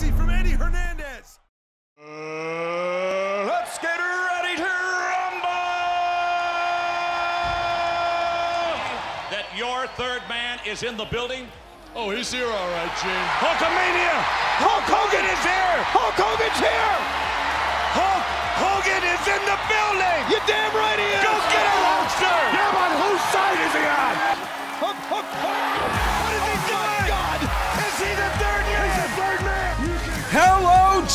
easy from Eddie Hernandez. Uh, let's get ready to rumble! that your third man is in the building? Oh, he's here all right, Gene. Hulkamania! Hulk Hogan is here! Hulk Hogan's here! Hulk Hogan is in the building! You damn right he is. Go get him, Hulkster! Yeah, but whose side is he on? Hook, hook, hook!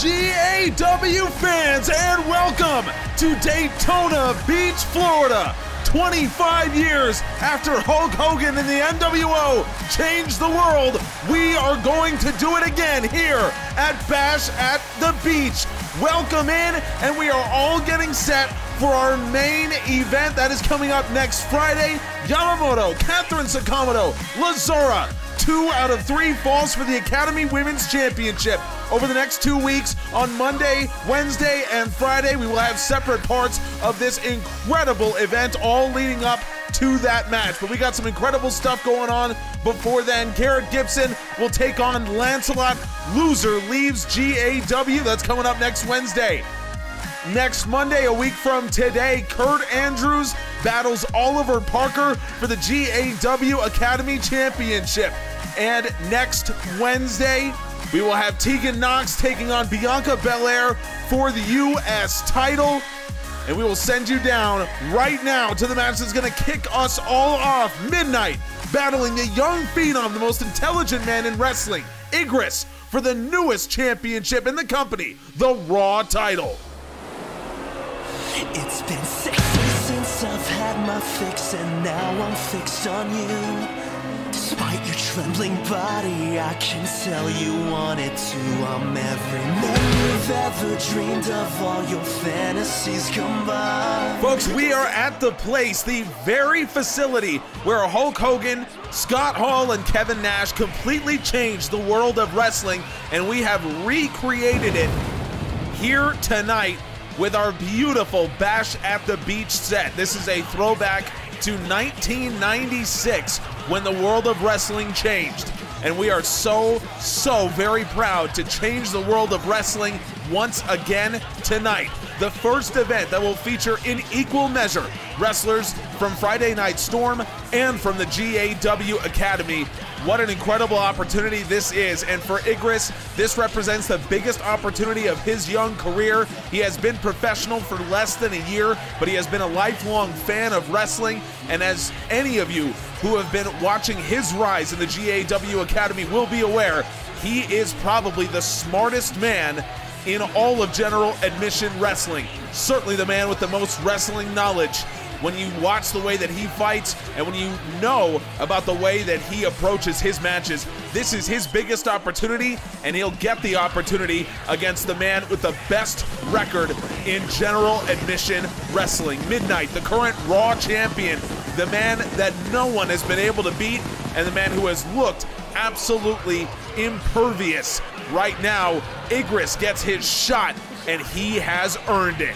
GAW fans, and welcome to Daytona Beach, Florida. 25 years after Hulk Hogan and the NWO changed the world, we are going to do it again here at Bash at the Beach. Welcome in, and we are all getting set for our main event that is coming up next Friday. Yamamoto, Catherine Sakamoto, Lazura, two out of three falls for the Academy Women's Championship. Over the next two weeks, on Monday, Wednesday, and Friday, we will have separate parts of this incredible event, all leading up to that match. But we got some incredible stuff going on before then. Garrett Gibson will take on Lancelot. Loser leaves GAW. That's coming up next Wednesday. Next Monday, a week from today, Kurt Andrews battles Oliver Parker for the GAW Academy Championship. And next Wednesday, we will have Tegan Nox taking on Bianca Belair for the U.S. title. And we will send you down right now to the match that's going to kick us all off. Midnight, battling the young phenom, the most intelligent man in wrestling, Igris, for the newest championship in the company, the Raw title. It's been my fix, and now I'm fixed on you. Despite your trembling body, I can tell you want it to. I'm every man you've ever dreamed of, all your fantasies combined. Folks, we are at the place, the very facility where Hulk Hogan, Scott Hall, and Kevin Nash completely changed the world of wrestling, and we have recreated it here tonight with our beautiful Bash at the Beach set. This is a throwback to 1996 when the world of wrestling changed. And we are so, so very proud to change the world of wrestling once again tonight. The first event that will feature in equal measure wrestlers from Friday Night Storm and from the GAW Academy. What an incredible opportunity this is. And for Igris, this represents the biggest opportunity of his young career. He has been professional for less than a year, but he has been a lifelong fan of wrestling. And as any of you who have been watching his rise in the GAW Academy will be aware, he is probably the smartest man in all of general admission wrestling. Certainly the man with the most wrestling knowledge. When you watch the way that he fights and when you know about the way that he approaches his matches, this is his biggest opportunity, and he'll get the opportunity against the man with the best record in general admission wrestling. Midnight, the current Raw champion, the man that no one has been able to beat, and the man who has looked absolutely impervious. Right now, Igris gets his shot, and he has earned it.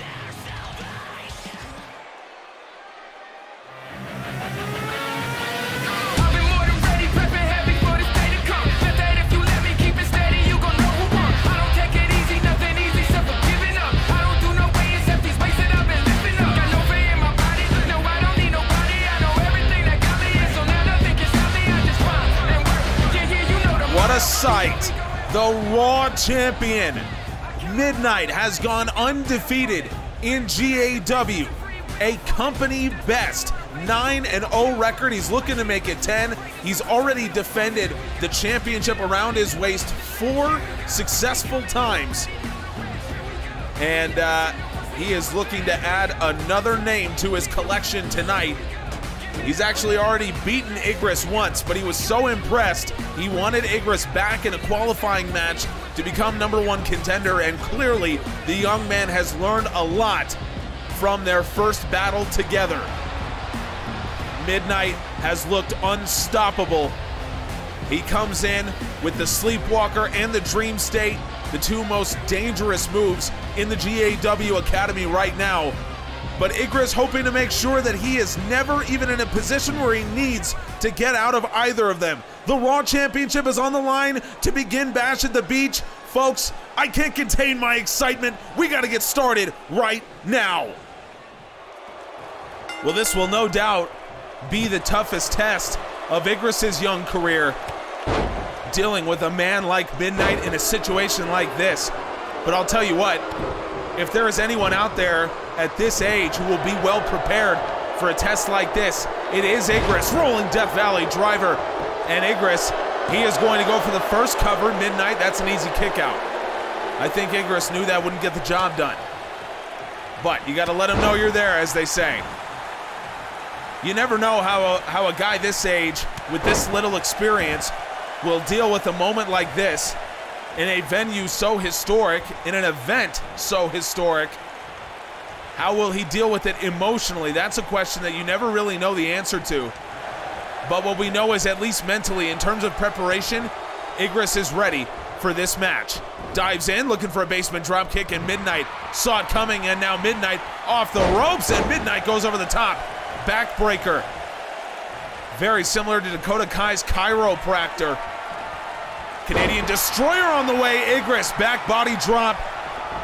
Raw champion, Midnight, has gone undefeated in GAW. A company best 9 and 0 record. He's looking to make it 10. He's already defended the championship around his waist four successful times. And uh, he is looking to add another name to his collection tonight. He's actually already beaten Igris once, but he was so impressed, he wanted Igris back in a qualifying match to become number one contender, and clearly the young man has learned a lot from their first battle together. Midnight has looked unstoppable. He comes in with the Sleepwalker and the Dream State, the two most dangerous moves in the GAW Academy right now. But Igris hoping to make sure that he is never even in a position where he needs to get out of either of them. The Raw Championship is on the line to begin Bash at the Beach. Folks, I can't contain my excitement. We got to get started right now. Well, this will no doubt be the toughest test of Igris's young career, dealing with a man like Midnight in a situation like this. But I'll tell you what, if there is anyone out there at this age who will be well prepared for a test like this, it is Igris, rolling Death Valley driver. And Igris, he is going to go for the first cover, Midnight. That's an easy kick out. I think Igris knew that wouldn't get the job done. But you got to let him know you're there, as they say. You never know how a, how a guy this age, with this little experience, will deal with a moment like this in a venue so historic, in an event so historic. How will he deal with it emotionally? That's a question that you never really know the answer to. But what we know is, at least mentally, in terms of preparation, Igris is ready for this match. Dives in, looking for a basement drop kick, and Midnight saw it coming, and now Midnight off the ropes, and Midnight goes over the top. Backbreaker. Very similar to Dakota Kai's chiropractor. Canadian Destroyer on the way. Igris, back body drop.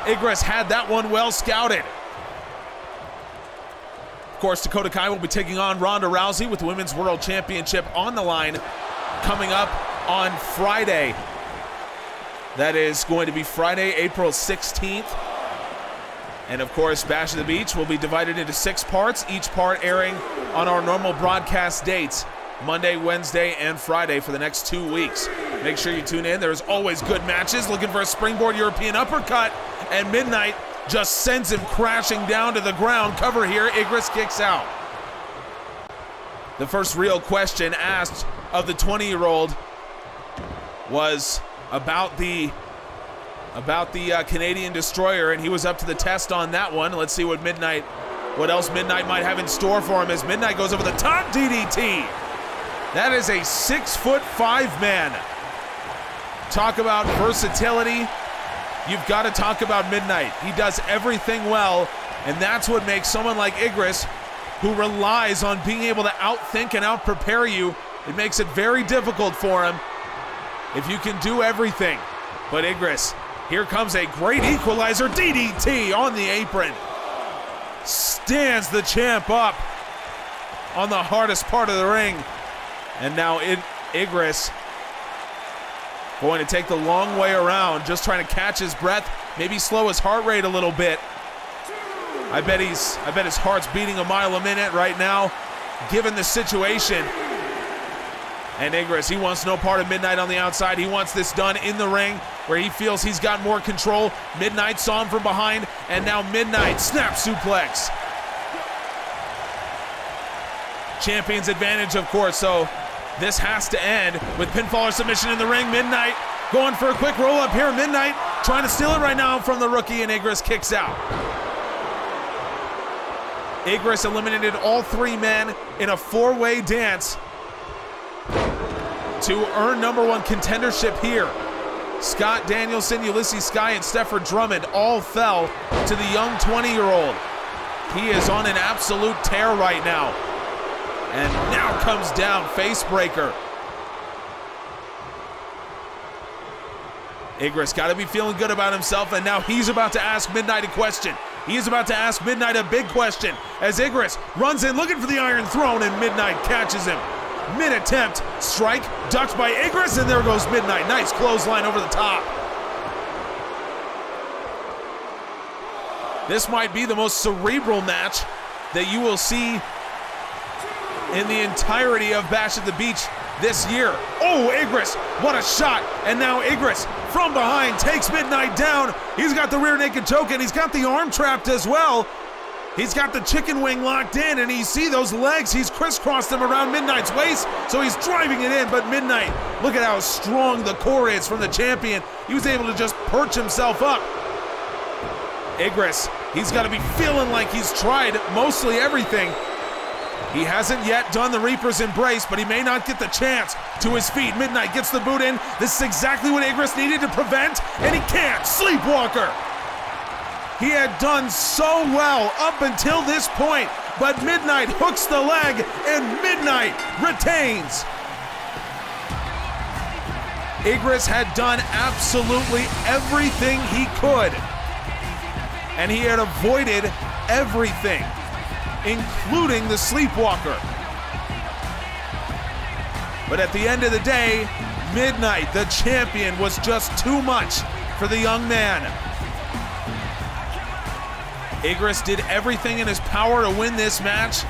Igris had that one well scouted. Of course, Dakota Kai will be taking on Ronda Rousey with the Women's World Championship on the line coming up on Friday. That is going to be Friday, April 16th. And of course, Bash of the Beach will be divided into six parts, each part airing on our normal broadcast dates Monday, Wednesday, and Friday for the next two weeks. Make sure you tune in. There's always good matches. Looking for a springboard European uppercut, and Midnight just sends him crashing down to the ground. Cover here. Igris kicks out. The first real question asked of the 20 year old was about the about the uh, Canadian destroyer, and he was up to the test on that one. Let's see what Midnight, what else Midnight might have in store for him as Midnight goes over the top DDT. That is a six foot five man. Talk about versatility. You've got to talk about Midnight. He does everything well, and that's what makes someone like Igris, who relies on being able to outthink and outprepare you, it makes it very difficult for him if you can do everything. But Igris, here comes a great equalizer DDT on the apron. Stands the champ up on the hardest part of the ring. And now it, Igris going to take the long way around, just trying to catch his breath, maybe slow his heart rate a little bit. I bet he's I bet his heart's beating a mile a minute right now, given the situation. And Igris, he wants no part of Midnight on the outside. He wants this done in the ring where he feels he's got more control. Midnight saw him from behind, and now Midnight snap suplex. Champion's advantage, of course, so this has to end with pinfall or submission in the ring. Midnight going for a quick roll up here. Midnight trying to steal it right now from the rookie, and Igris kicks out. Igris eliminated all three men in a four way dance to earn number one contendership here. Scott Danielson, Ulysses Sky, and Stefford Drummond all fell to the young 20 year old. He is on an absolute tear right now. And now comes down Facebreaker. Igris got to be feeling good about himself, and now he's about to ask Midnight a question. He is about to ask Midnight a big question as Igris runs in looking for the Iron Throne, and Midnight catches him. Mid attempt, strike, ducked by Igris, and there goes Midnight. Nice clothesline over the top. This might be the most cerebral match that you will see in the entirety of Bash at the Beach this year. Oh, Igris, what a shot. And now Igris from behind takes Midnight down. He's got the rear naked choke and he's got the arm trapped as well. He's got the chicken wing locked in, and you see those legs. He's crisscrossed them around Midnight's waist, so he's driving it in. But Midnight, look at how strong the core is from the champion. He was able to just perch himself up. Igris, he's got to be feeling like he's tried mostly everything. He hasn't yet done the Reaper's Embrace, but he may not get the chance to his feet. Midnight gets the boot in. This is exactly what Igris needed to prevent, and he can't. Sleepwalker. He had done so well up until this point, but Midnight hooks the leg and Midnight retains. Igris had done absolutely everything he could, and he had avoided everything, including the sleepwalker. But at the end of the day, Midnight, the champion, was just too much for the young man. Igris did everything in his power to win this match.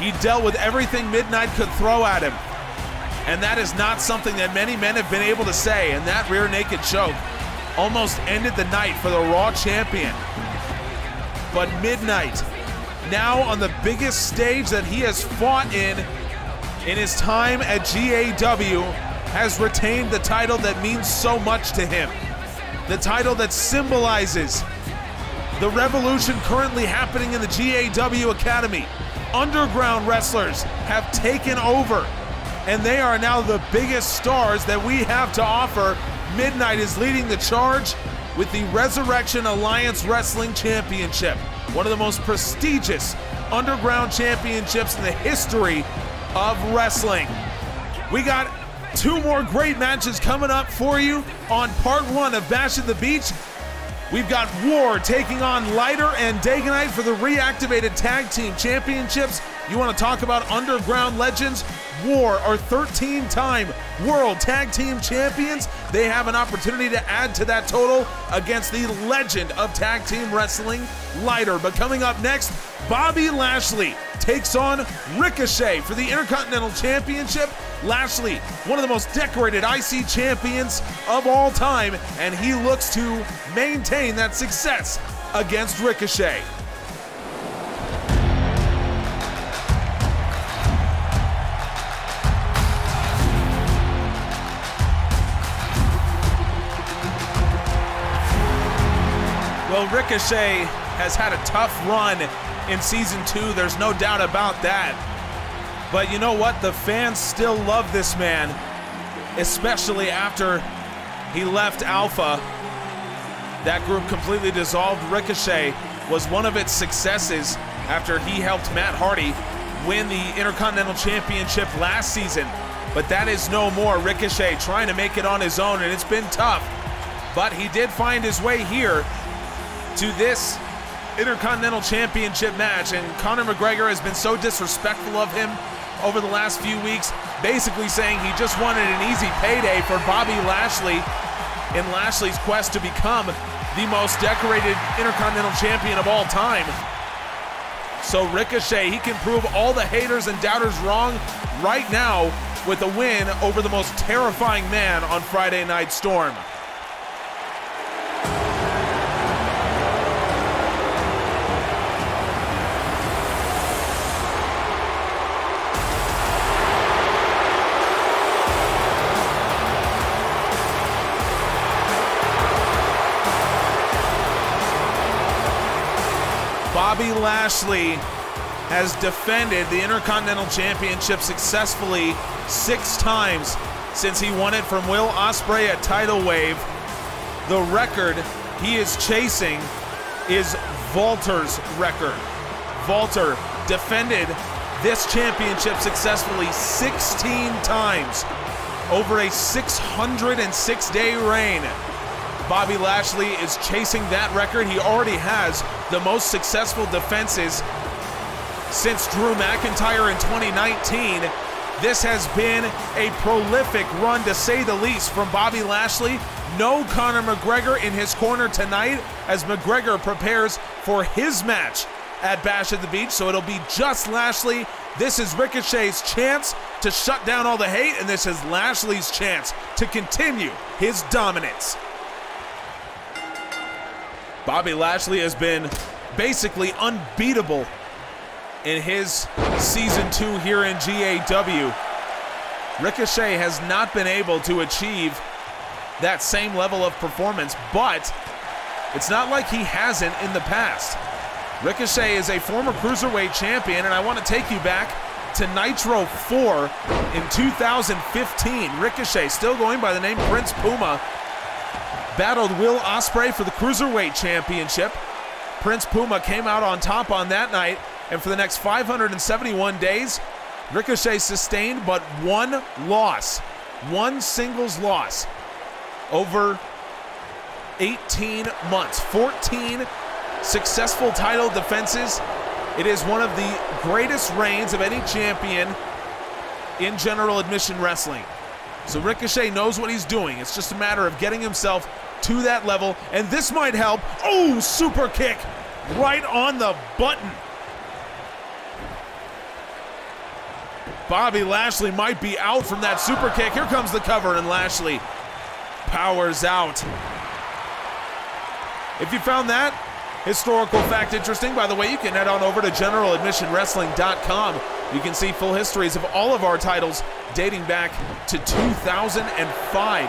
He dealt with everything Midnight could throw at him. And that is not something that many men have been able to say. And that rear naked choke almost ended the night for the Raw champion. But Midnight, now on the biggest stage that he has fought in in his time at GAW, has retained the title that means so much to him. The title that symbolizes the revolution currently happening in the GAW Academy. Underground wrestlers have taken over, and they are now the biggest stars that we have to offer. Midnight is leading the charge with the Resurrection Alliance Wrestling Championship, one of the most prestigious underground championships in the history of wrestling. We got two more great matches coming up for you on part one of Bash at the Beach. We've got War taking on Lighter and Dagonite for the reactivated tag team championships. You want to talk about underground legends? War are 13 time world tag team champions. They have an opportunity to add to that total against the legend of tag team wrestling, Lighter. But coming up next, Bobby Lashley takes on Ricochet for the Intercontinental Championship. Lashley, one of the most decorated IC champions of all time, and he looks to maintain that success against Ricochet. Ricochet has had a tough run in season two. There's no doubt about that. But you know what? The fans still love this man, especially after he left Alpha. That group completely dissolved. Ricochet was one of its successes after he helped Matt Hardy win the Intercontinental Championship last season. But that is no more. Ricochet trying to make it on his own, and it's been tough. But he did find his way here to this Intercontinental Championship match, and Conor McGregor has been so disrespectful of him over the last few weeks, basically saying he just wanted an easy payday for Bobby Lashley in Lashley's quest to become the most decorated Intercontinental Champion of all time. So Ricochet, he can prove all the haters and doubters wrong right now with a win over the most terrifying man on Friday Night Storm. Bobby Lashley has defended the Intercontinental Championship successfully six times since he won it from Will Ospreay at Tidal Wave. The record he is chasing is Walter's record. Walter defended this championship successfully 16 times over a 606 day reign. Bobby Lashley is chasing that record. He already has the most successful defenses since Drew McIntyre in 2019. This has been a prolific run, to say the least, from Bobby Lashley. No Conor McGregor in his corner tonight as McGregor prepares for his match at Bash at the Beach. So it'll be just Lashley. This is Ricochet's chance to shut down all the hate, and this is Lashley's chance to continue his dominance. Bobby Lashley has been basically unbeatable in his season two here in GAW. Ricochet has not been able to achieve that same level of performance, but it's not like he hasn't in the past. Ricochet is a former cruiserweight champion, and I want to take you back to Nitro 4 in 2015. Ricochet, still going by the name Prince Puma, battled Will Ospreay for the Cruiserweight Championship. Prince Puma came out on top on that night, and for the next 571 days, Ricochet sustained but one loss, one singles loss over 18 months, 14 successful title defenses. It is one of the greatest reigns of any champion in general admission wrestling. So Ricochet knows what he's doing. It's just a matter of getting himself to that level, and this might help. Oh, super kick right on the button. Bobby Lashley might be out from that super kick. Here comes the cover, and Lashley powers out. If you found that historical fact interesting, by the way, you can head on over to generaladmissionwrestling.com. You can see full histories of all of our titles dating back to 2005.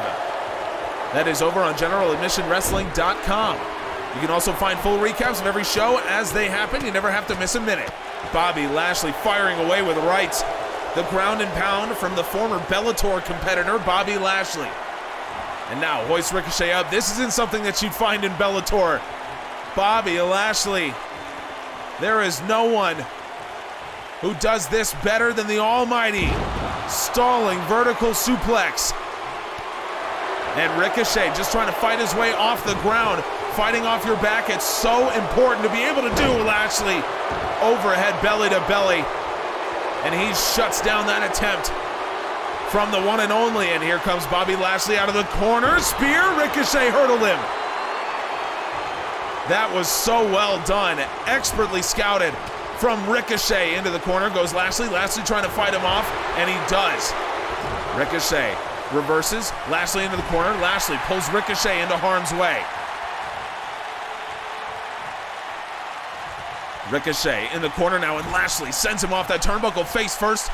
That is over on generaladmissionwrestling.com. You can also find full recaps of every show as they happen. You never have to miss a minute. Bobby Lashley firing away with rights. The ground and pound from the former Bellator competitor, Bobby Lashley. And now hoist Ricochet up. This isn't something that you'd find in Bellator. Bobby Lashley. There is no one who does this better than the Almighty. Stalling vertical suplex. And Ricochet just trying to fight his way off the ground, fighting off your back. It's so important to be able to do, Lashley. Overhead belly to belly. And he shuts down that attempt from the one and only. And here comes Bobby Lashley out of the corner. Spear, Ricochet hurdled him. That was so well done. Expertly scouted from Ricochet into the corner. Goes Lashley. Lashley trying to fight him off, and he does. Ricochet reverses. Lashley into the corner. Lashley pulls Ricochet into harm's way. Ricochet in the corner now, and Lashley sends him off that turnbuckle face first.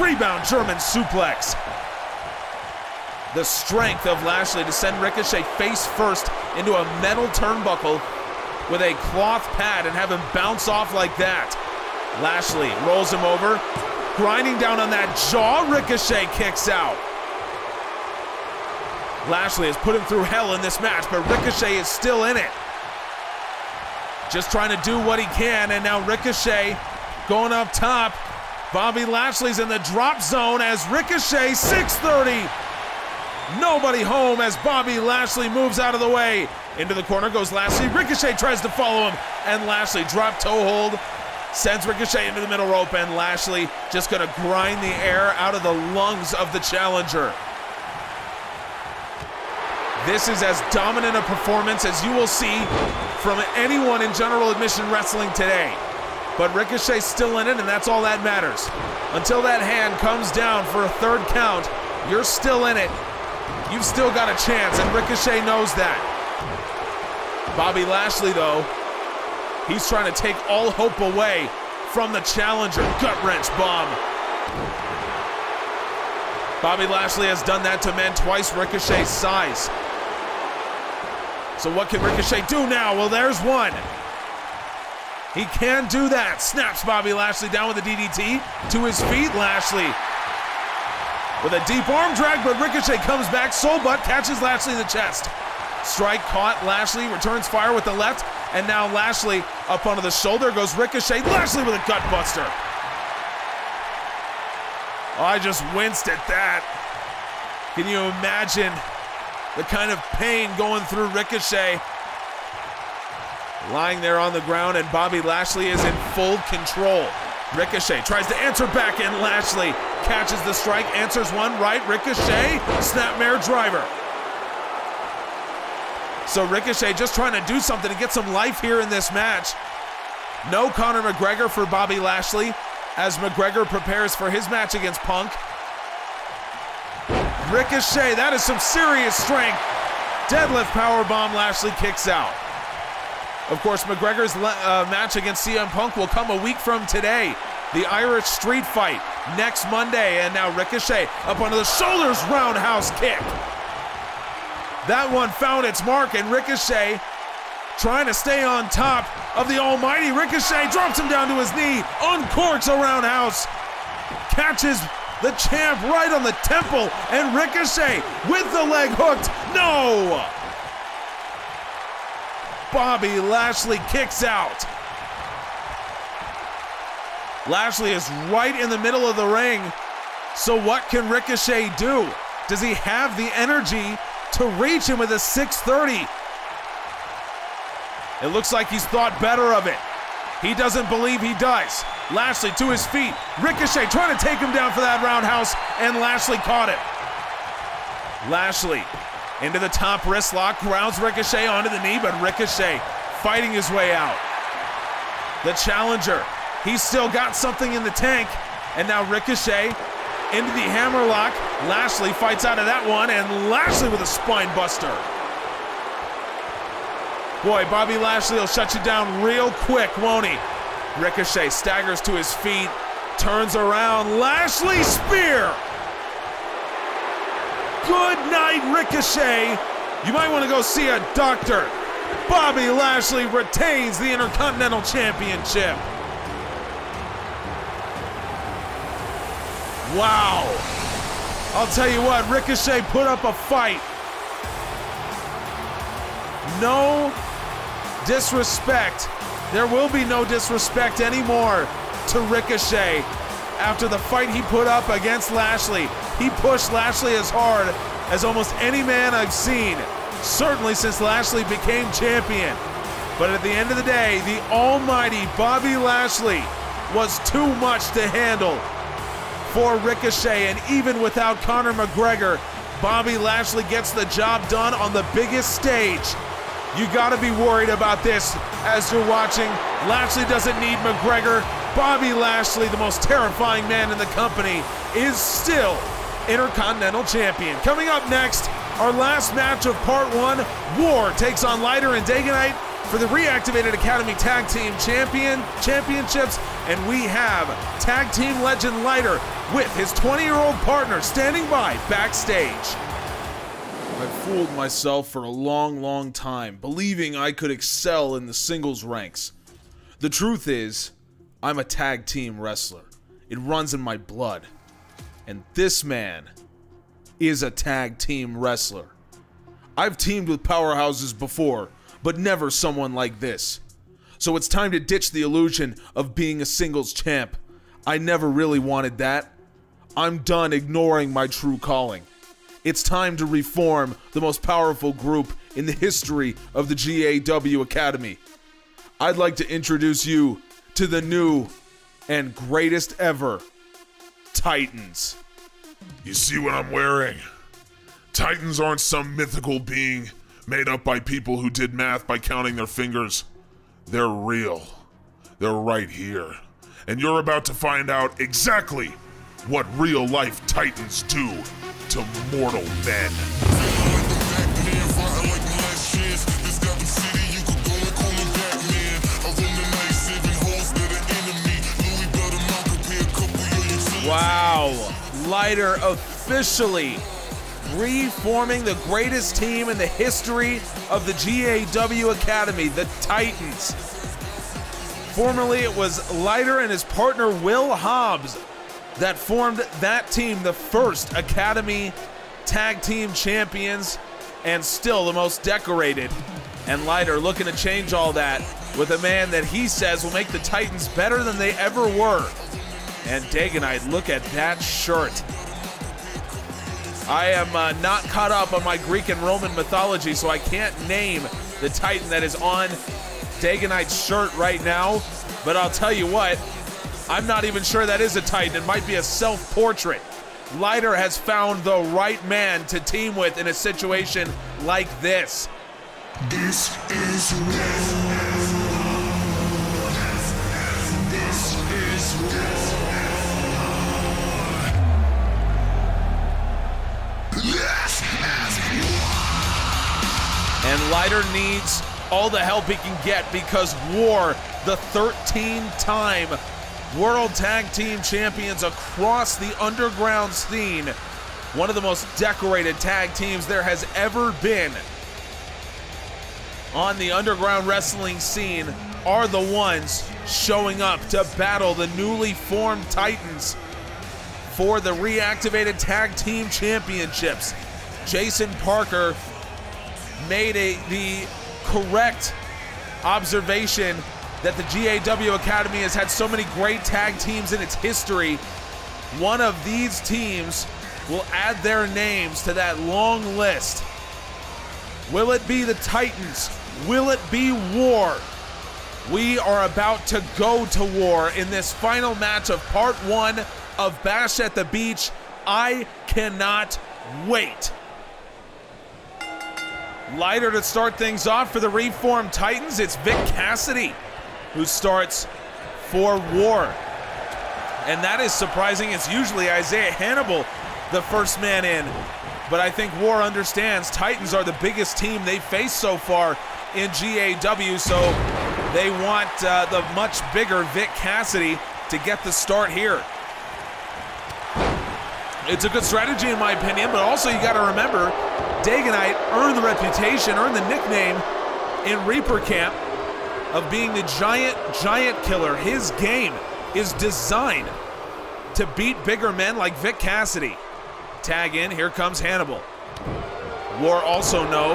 Rebound German suplex. The strength of Lashley to send Ricochet face first into a metal turnbuckle with a cloth pad and have him bounce off like that. Lashley rolls him over, grinding down on that jaw. Ricochet kicks out. Lashley has put him through hell in this match, but Ricochet is still in it. Just trying to do what he can, and now Ricochet going up top. Bobby Lashley's in the drop zone as Ricochet 630. Nobody home as Bobby Lashley moves out of the way. Into the corner goes Lashley. Ricochet tries to follow him, and Lashley drop toe hold. Sends Ricochet into the middle rope, and Lashley just gonna grind the air out of the lungs of the challenger. This is as dominant a performance as you will see from anyone in general admission wrestling today. But Ricochet's still in it, and that's all that matters. Until that hand comes down for a third count, you're still in it. You've still got a chance, and Ricochet knows that. Bobby Lashley, though, he's trying to take all hope away from the challenger. Gut wrench bomb. Bobby Lashley has done that to men twice Ricochet's size. So what can Ricochet do now? Well, there's one. He can do that. Snaps Bobby Lashley down with a DDT to his feet. Lashley with a deep arm drag, but Ricochet comes back. Soul butt catches Lashley in the chest. Strike caught. Lashley returns fire with the left, and now Lashley up onto the shoulder goes Ricochet. Lashley with a gut buster. Oh, I just winced at that. Can you imagine the kind of pain going through Ricochet? Lying there on the ground, and Bobby Lashley is in full control. Ricochet tries to answer back, and Lashley catches the strike, answers one right. Ricochet, snapmare driver. So Ricochet just trying to do something to get some life here in this match. No Conor McGregor for Bobby Lashley as McGregor prepares for his match against Punk. Ricochet, that is some serious strength. Deadlift powerbomb, Lashley kicks out. Of course, McGregor's uh, match against CM Punk will come a week from today. The Irish Street Fight next Monday. And now Ricochet up onto the shoulders, roundhouse kick. That one found its mark, and Ricochet trying to stay on top of the almighty. Ricochet drops him down to his knee, uncorks a roundhouse, catches the champ right on the temple, and Ricochet with the leg hooked. No! Bobby Lashley kicks out. Lashley is right in the middle of the ring. So what can Ricochet do? Does he have the energy to reach him with a 630? It looks like he's thought better of it. He doesn't believe he does. Lashley to his feet. Ricochet trying to take him down for that roundhouse, and Lashley caught it. Lashley into the top wrist lock, grounds Ricochet onto the knee, but Ricochet fighting his way out. The challenger, he's still got something in the tank, and now Ricochet into the hammerlock. Lashley fights out of that one, and Lashley with a spine buster. Boy, Bobby Lashley will shut you down real quick, won't he? Ricochet staggers to his feet, turns around. Lashley spear! Good night, Ricochet. You might want to go see a doctor. Bobby Lashley retains the Intercontinental Championship. Wow. I'll tell you what, Ricochet put up a fight. No disrespect. There will be no disrespect anymore to Ricochet after the fight he put up against Lashley. He pushed Lashley as hard as almost any man I've seen, certainly since Lashley became champion. But at the end of the day, the almighty Bobby Lashley was too much to handle for Ricochet, and even without Conor McGregor, Bobby Lashley gets the job done on the biggest stage. You gotta be worried about this as you're watching. Lashley doesn't need McGregor. Bobby Lashley, the most terrifying man in the company, is still Intercontinental Champion. Coming up next, our last match of part one War takes on Lighter and Dagonite for the reactivated Academy Tag Team Champion Championships, and we have Tag Team Legend Lighter with his 20-year-old partner standing by backstage. I've fooled myself for a long, long time, believing I could excel in the singles ranks. The truth is, I'm a tag team wrestler. It runs in my blood. And this man is a tag team wrestler. I've teamed with powerhouses before, but never someone like this. So it's time to ditch the illusion of being a singles champ. I never really wanted that. I'm done ignoring my true calling. It's time to reform the most powerful group in the history of the GAW Academy. I'd like to introduce you to the new and greatest ever Titans. You see what I'm wearing? Titans aren't some mythical being made up by people who did math by counting their fingers. They're real. They're right here. And you're about to find out exactly what real life Titans do to mortal men. Wow. Lighter officially reforming the greatest team in the history of the GAW Academy, the Titans. Formerly, it was Lighter and his partner Will Hobbs that formed that team, the first Academy Tag Team Champions, and still the most decorated. And Lighter looking to change all that with a man that he says will make the Titans better than they ever were. And Dagonite, look at that shirt. I am uh, not caught up on my Greek and Roman mythology, so I can't name the Titan that is on Dagonite's shirt right now. But I'll tell you what, I'm not even sure that is a Titan. It might be a self portrait. Lighter has found the right man to team with in a situation like this. This is war. And Lighter needs all the help he can get because War, the 13 time World Tag Team Champions across the underground scene, one of the most decorated tag teams there has ever been on the underground wrestling scene, are the ones showing up to battle the newly formed Titans for the reactivated tag team championships. Jason Parker made a the correct observation that the GAW Academy has had so many great tag teams in its history. One of these teams will add their names to that long list. Will it be the Titans? Will it be War? We are about to go to war in this final match of part one of Bash at the Beach. I cannot wait. Lighter to start things off for the Reformed Titans. It's Vic Cassidy who starts for War. And that is surprising. It's usually Isaiah Hannibal, the first man in. But I think War understands Titans are the biggest team they've faced so far in GAW, so they want uh, the much bigger Vic Cassidy to get the start here. It's a good strategy, in my opinion, but also you got to remember, Dagonite earned the reputation, earned the nickname in Reaper Camp of being the giant, giant killer. His game is designed to beat bigger men like Vic Cassidy. Tag in, here comes Hannibal. War also know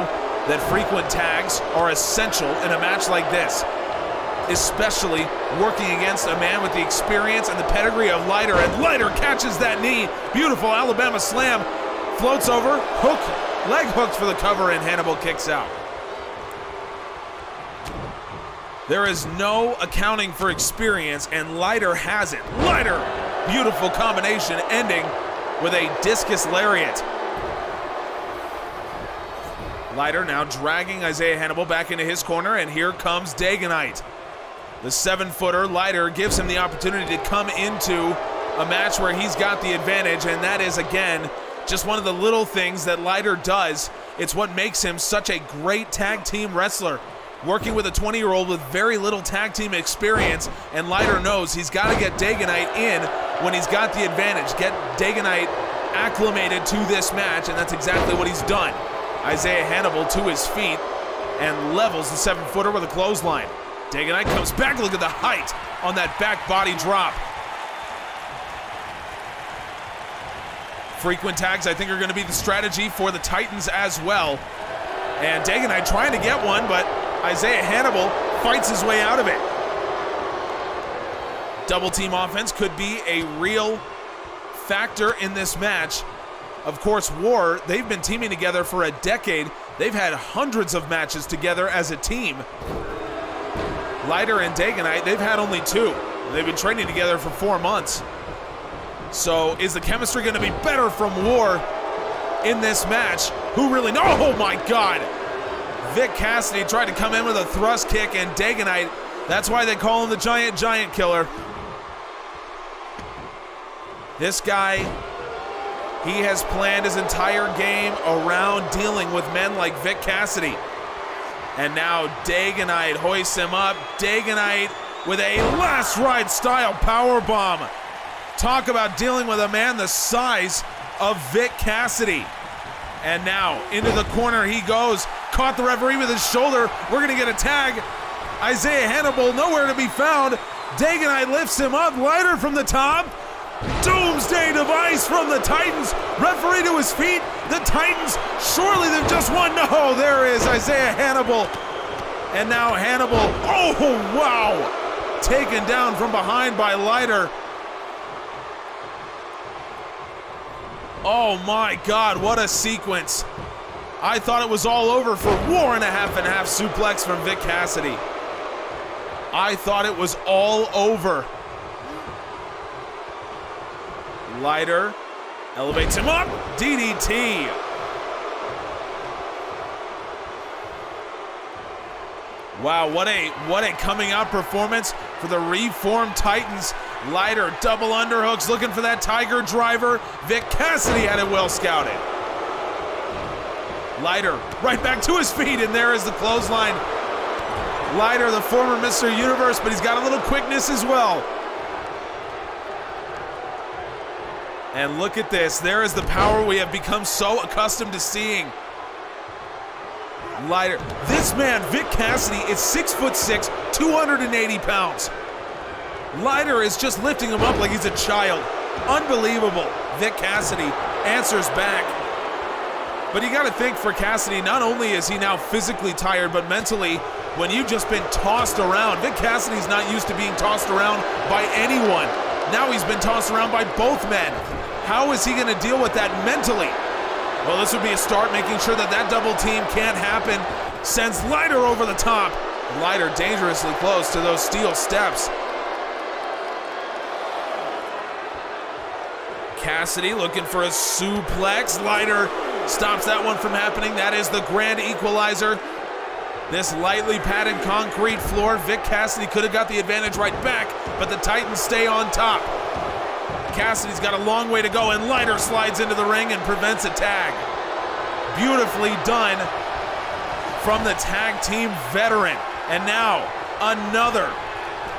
that frequent tags are essential in a match like this, especially working against a man with the experience and the pedigree of Lighter. And Lighter catches that knee. Beautiful Alabama slam. Floats over, hook, leg hooks for the cover, and Hannibal kicks out. There is no accounting for experience, and Lighter has it. Lighter! Beautiful combination ending with a discus lariat. Lighter now dragging Isaiah Hannibal back into his corner, and here comes Dagonite. The seven footer, Lighter, gives him the opportunity to come into a match where he's got the advantage, and that is, again, just one of the little things that Lighter does. It's what makes him such a great tag team wrestler. Working with a 20 year old with very little tag team experience, and Lighter knows he's got to get Dagonite in when he's got the advantage. Get Dagonite acclimated to this match, and that's exactly what he's done. Isaiah Hannibal to his feet and levels the seven footer with a clothesline. Dagonite comes back. Look at the height on that back body drop. Frequent tags, I think, are going to be the strategy for the Titans as well. And Dagonite trying to get one, but Isaiah Hannibal fights his way out of it. Double team offense could be a real factor in this match. Of course, War, they've been teaming together for a decade. They've had hundreds of matches together as a team. Lighter and Dagonite, they've had only two. They've been training together for four months. So is the chemistry going to be better from War in this match? Who really? Oh my God! Vic Cassidy tried to come in with a thrust kick and Dagonite. That's why they call him the Giant Giant Killer. This guy, he has planned his entire game around dealing with men like Vic Cassidy. And now Dagonite hoists him up. Dagonite with a last ride style power bomb. Talk about dealing with a man the size of Vic Cassidy. And now into the corner he goes. Caught the referee with his shoulder. We're going to get a tag. Isaiah Hannibal nowhere to be found. Dagonite lifts him up. Lighter from the top. Doomsday device from the Titans. Referee to his feet. The Titans, surely they've just won. No, there is Isaiah Hannibal. And now Hannibal, oh wow, taken down from behind by Lighter. Oh my God, what a sequence. I thought it was all over for War and a half and a half suplex from Vic Cassidy. I thought it was all over. Lighter elevates him up. DDT. Wow, what a what a coming out performance for the reformed Titans. Lighter double underhooks looking for that Tiger driver. Vic Cassidy had it well scouted. Lighter right back to his feet, and there is the clothesline. Lighter, the former Mr. Universe, but he's got a little quickness as well. And look at this. There is the power we have become so accustomed to seeing. Lighter. This man, Vic Cassidy, is six foot six, 280 pounds. Lighter is just lifting him up like he's a child. Unbelievable. Vic Cassidy answers back. But you got to think for Cassidy, not only is he now physically tired, but mentally, when you've just been tossed around. Vic Cassidy's not used to being tossed around by anyone. Now he's been tossed around by both men. How is he going to deal with that mentally? Well, this would be a start, making sure that that double team can't happen. Sends Lighter over the top. Lighter dangerously close to those steel steps. Cassidy looking for a suplex. Lighter stops that one from happening. That is the grand equalizer. This lightly padded concrete floor, Vic Cassidy could have got the advantage right back, but the Titans stay on top. Cassidy's got a long way to go, and Lighter slides into the ring and prevents a tag. Beautifully done from the tag team veteran. And now another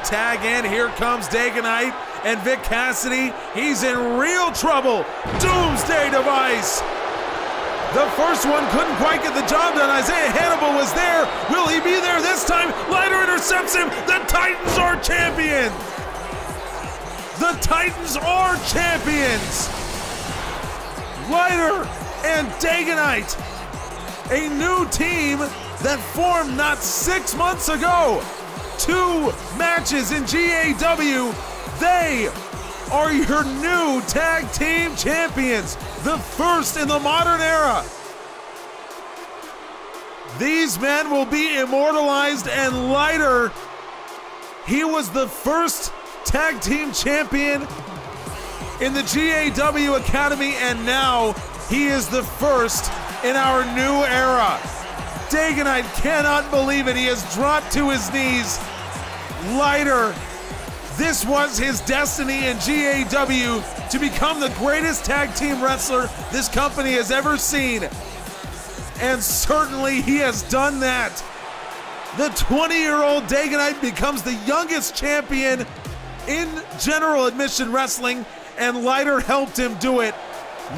tag in. Here comes Dagonite and Vic Cassidy. He's in real trouble. Doomsday device. The first one couldn't quite get the job done. Isaiah Hannibal was there. Will he be there this time? Lighter intercepts him. The Titans are champions. The Titans are champions. Lighter and Dagonite, a new team that formed not six months ago. Two matches in GAW. They are your new tag team champions, the first in the modern era. These men will be immortalized and lighter. He was the first tag team champion in the GAW Academy, and now he is the first in our new era. Dagonite cannot believe it. He has dropped to his knees. Lighter, this was his destiny in GAW to become the greatest tag team wrestler this company has ever seen. And certainly he has done that. The 20 year old Dagonite becomes the youngest champion in general admission wrestling, and Lighter helped him do it.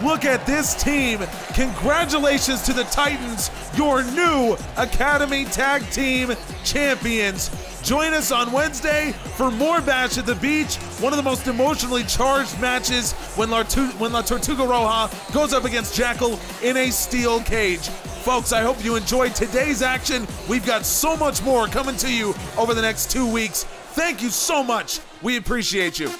Look at this team. Congratulations to the Titans, your new Academy Tag Team Champions. Join us on Wednesday for more Bash at the Beach, one of the most emotionally charged matches when La, when La Tortuga Roja goes up against Jackal in a steel cage. Folks, I hope you enjoyed today's action. We've got so much more coming to you over the next two weeks. Thank you so much. We appreciate you.